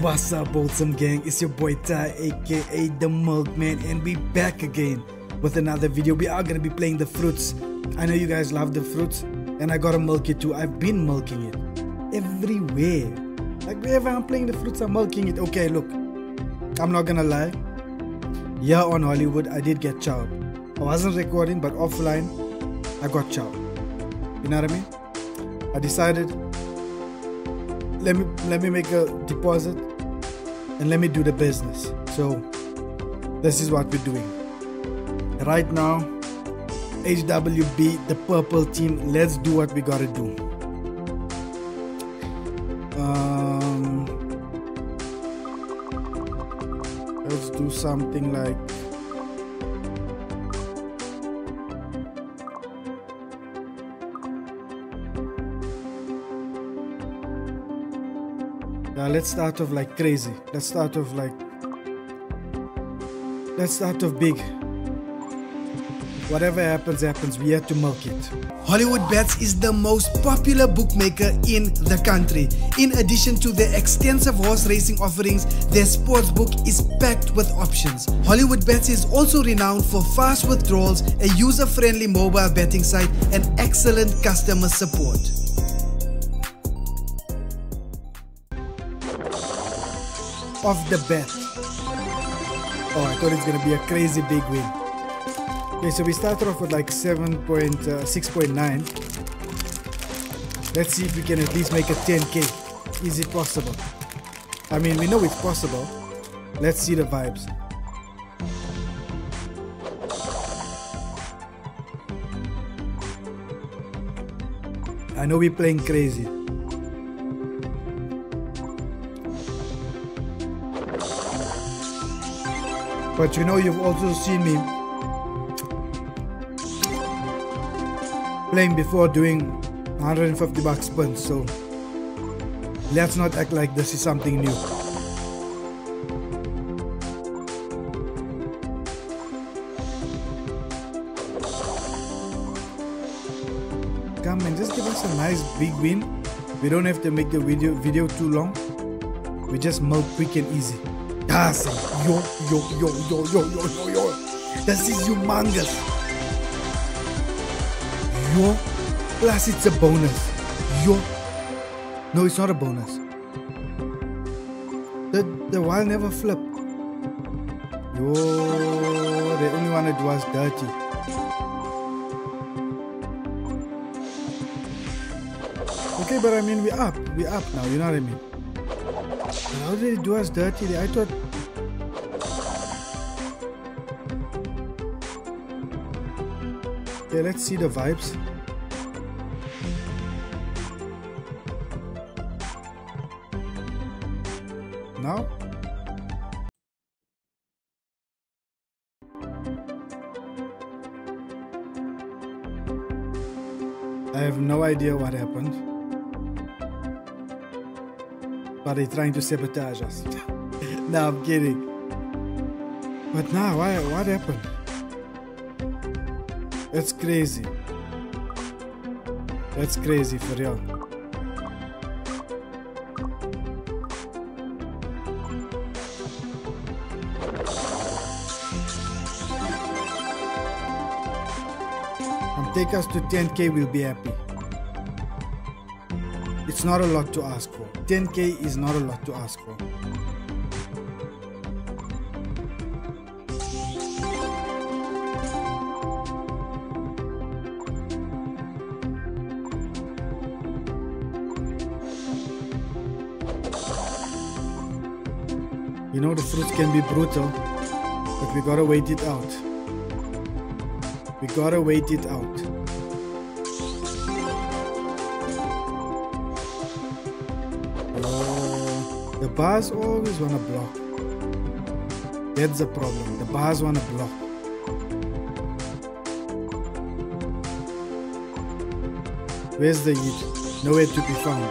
What's up, Wholesome Gang? It's your boy Ty, aka The Milkman, and we back again with another video. We are gonna be playing the fruits. I know you guys love the fruits, and I gotta milk it too. I've been milking it everywhere. Like wherever I'm playing the fruits, I'm milking it. Okay, look, I'm not gonna lie. Yeah, on Hollywood, I did get chowed. I wasn't recording, but offline, I got chowed. You know what I mean? I decided let me let me make a deposit and let me do the business. So this is what we're doing. Right now, HWB, the purple team, let's do what we gotta do. Um, let's do something like Yeah, let's start off like crazy. Let's start off like. Let's start off big. Whatever happens, happens. We have to milk it. Hollywood Bets is the most popular bookmaker in the country. In addition to their extensive horse racing offerings, their sports book is packed with options. Hollywood Bets is also renowned for fast withdrawals, a user-friendly mobile betting site, and excellent customer support. Off the bet. Oh, I thought it's gonna be a crazy big win. Okay, so we started off with like 7.6.9. Uh, Let's see if we can at least make a 10k. Is it possible? I mean, we know it's possible. Let's see the vibes. I know we're playing crazy. But you know, you've also seen me playing before doing 150 bucks spins, so let's not act like this is something new. Come and just give us a nice big win. We don't have to make the video video too long. We just milk quick and easy. Das yo, yo, yo, yo, yo, yo, yo, yo. Das ist humongous. Yo, plus it's a bonus. Yo. No, it's not a bonus. The, the wild never flip. Yo, the only one that was dirty. Okay, but I mean, we're up. We're up now, you know what I mean? How did it do us dirty? I thought. Okay, let's see the vibes. Now? I have no idea what happened but they're trying to sabotage us. no, I'm kidding. But now, why, what happened? That's crazy. That's crazy for real. And take us to 10k, we'll be happy. It's not a lot to ask for. 10k is not a lot to ask for. You know the fruits can be brutal, but we gotta wait it out. We gotta wait it out. The bars always wanna block. That's the problem. The bars wanna block. Where's the heat? Nowhere to be found.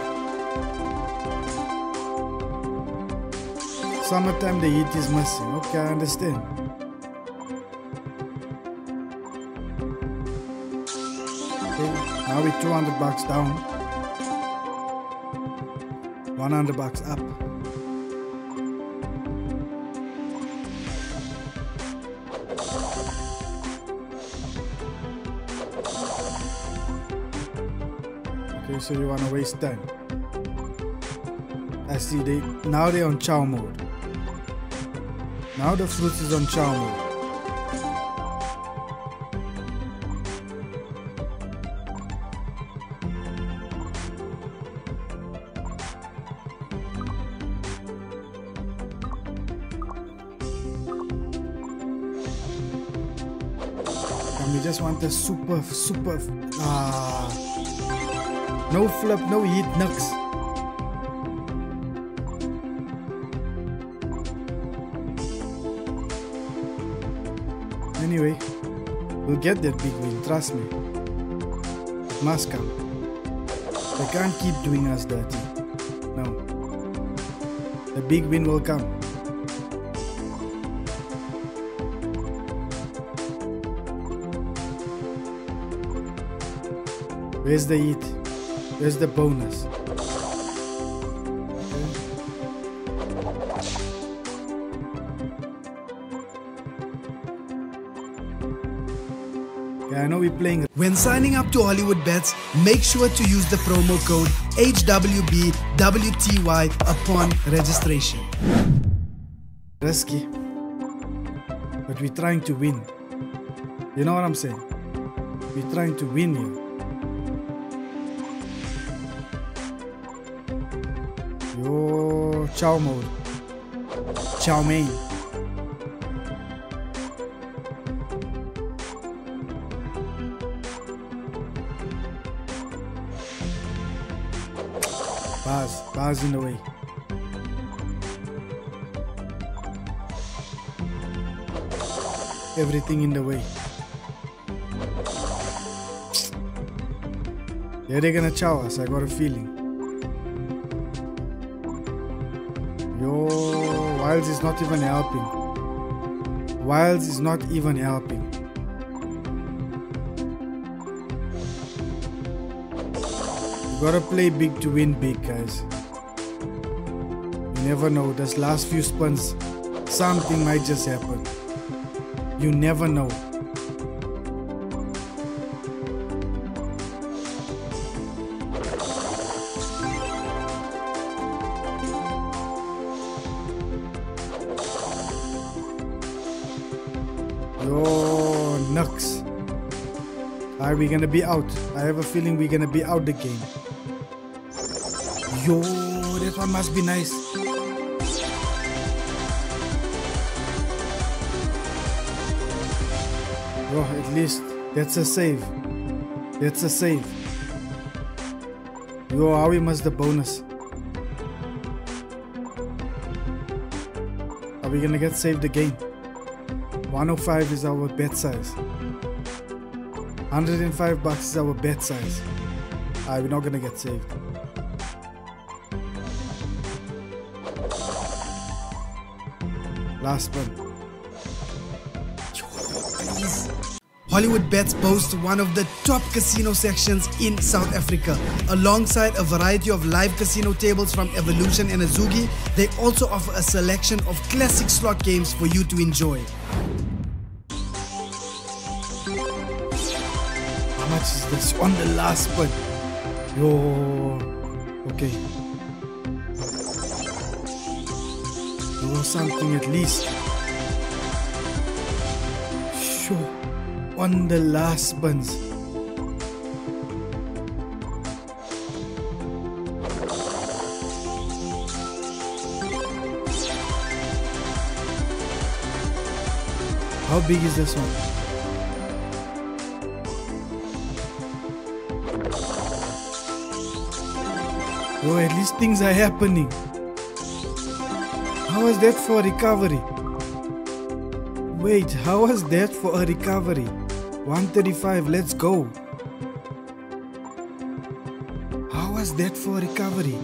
Summertime the heat is missing. Okay, I understand. Okay, now we're 200 bucks down. 100 bucks up. So you wanna waste time. I see they now they're on chow mode. Now the fruit is on chow mode. And we just want the super, super, ah, no flip, no heat, nux. Anyway, we'll get that big win, trust me. It must come. They can't keep doing us dirty. No. The big win will come. Where's the heat? Where's the bonus? Yeah, I know we're playing. When signing up to Hollywood Bets, make sure to use the promo code HWBWTY upon registration. Risky. But we're trying to win. You know what I'm saying? We're trying to win here. Yo, chow mode. Chow mein. Bars, bars in the way. Everything in the way. Yeah, they're gonna chow us, I got a feeling. Wilds is not even helping. Wilds is not even helping. You gotta play big to win big, guys. You never know, this last few spins, something might just happen. You never know. Are gonna be out? I have a feeling we're gonna be out the game. Yo, that one must be nice. Yo, at least that's a save. That's a save. Yo, how we must the bonus. Are we gonna get saved again? 105 is our bet size. 105 bucks is our bet size. Ah, we're not gonna get saved. Last one. Hollywood Bets boasts one of the top casino sections in South Africa. Alongside a variety of live casino tables from Evolution and Ezugi, they also offer a selection of classic slot games for you to enjoy. This on the last one? Yo, okay. Yo, something at least. Sure, on the last buns. How big is this one? Oh, at least things are happening. How was that for recovery? Wait, how was that for a recovery? 135, let's go. How was that for recovery?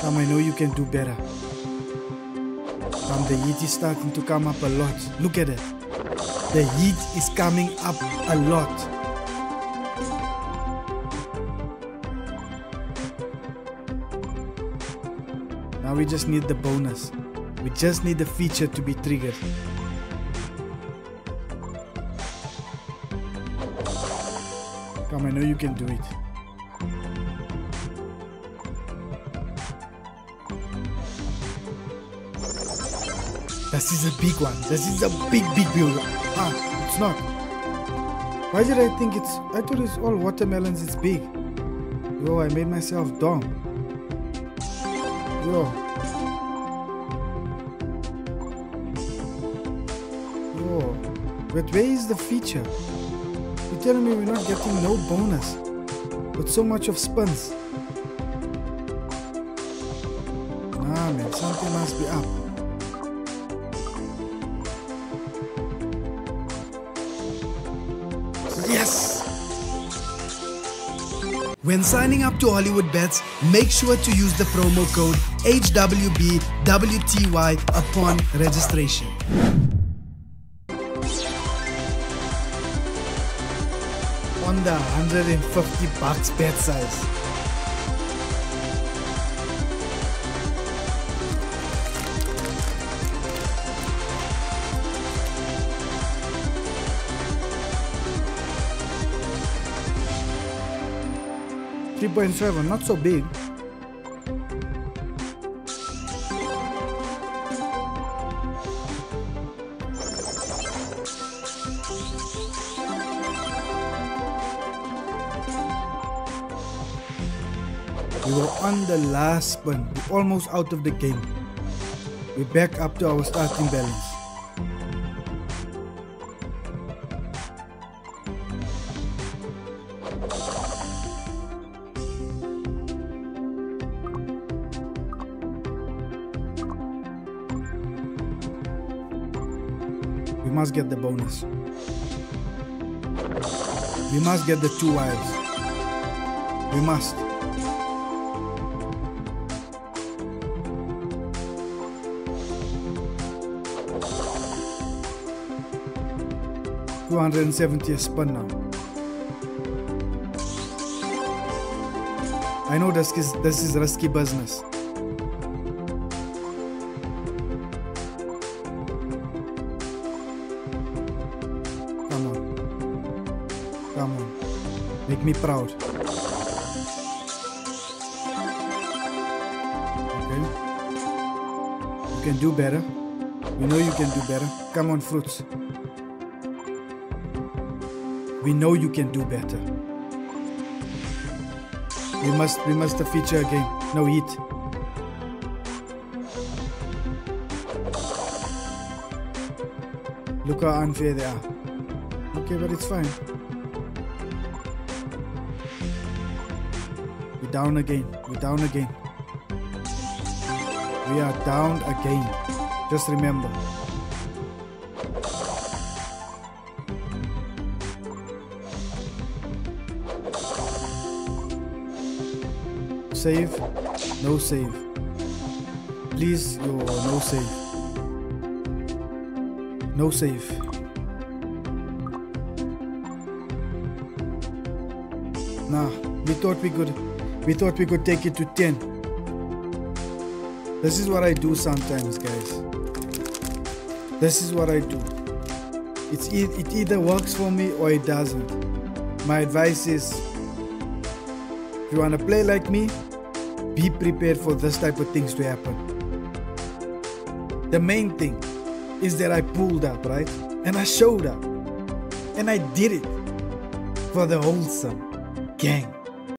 Come, I know you can do better. Come, the heat is starting to come up a lot. Look at it. The heat is coming up a lot. Now we just need the bonus. We just need the feature to be triggered. Come, I know you can do it. This is a big one. This is a big, big build. Ah, it's not. Why did I think it's... I thought it's all watermelons, it's big. Yo, I made myself dumb. Yo. Yo. But where is the feature? You're telling me we're not getting no bonus. With so much of spins. Nah man, something must be up. When signing up to Hollywood Bets, make sure to use the promo code HWBWTY upon registration. On the 150 bucks bet size. Three point seven, not so big. We were on the last spin. Almost out of the game. We're back up to our starting balance. We must get the bonus. We must get the two wives. We must. Two hundred and seventy a spin now. I know this is this is risky business. Make me proud. Okay. You can do better. We know you can do better. Come on, fruits. We know you can do better. We must we must feature again. No heat. Look how unfair they are. Okay, but it's fine. We're down again. We're down again. We are down again. Just remember. Save. No save. Please, yo, no save. No save. Nah, we thought we could we thought we could take it to 10. This is what I do sometimes, guys. This is what I do. It's e- it either works for me or it doesn't. My advice is if you want to play like me, be prepared for this type of things to happen. The main thing is that I pulled up, right? And I showed up. And I did it for the wholesome gang.